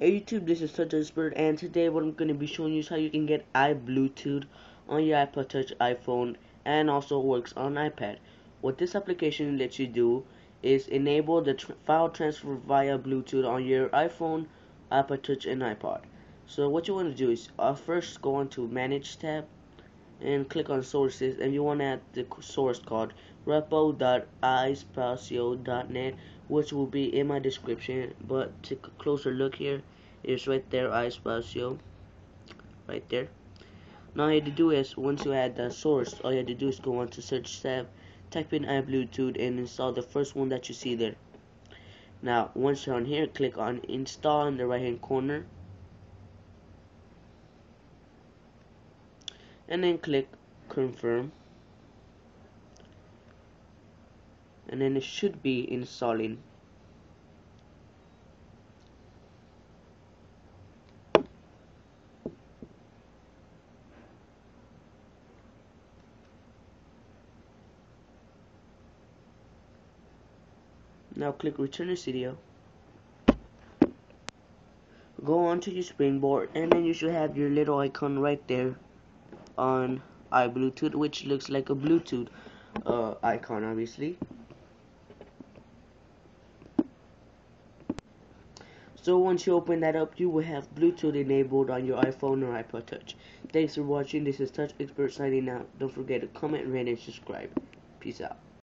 Hey YouTube, this is TouchXpert, and today what I'm going to be showing you is how you can get iBluetooth on your iPod Touch iPhone, and also works on iPad. What this application lets you do is enable the tr file transfer via Bluetooth on your iPhone, iPod Touch, and iPod. So what you want to do is uh, first go on to Manage tab, and click on Sources, and you want to add the source called repo.ispacio.net which will be in my description. But take a closer look here it's right there iSpacio right there. Now all you have to do is once you add the source all you have to do is go on to search tab type in iBluetooth and install the first one that you see there. Now once you're on here click on install in the right hand corner and then click confirm. And then it should be installing now click return to Cydia. Go on to your springboard and then you should have your little icon right there on iBluetooth which looks like a Bluetooth uh, icon obviously So once you open that up, you will have Bluetooth enabled on your iPhone or iPod Touch. Thanks for watching. This is TouchXpert signing out. Don't forget to comment, rate, and subscribe. Peace out.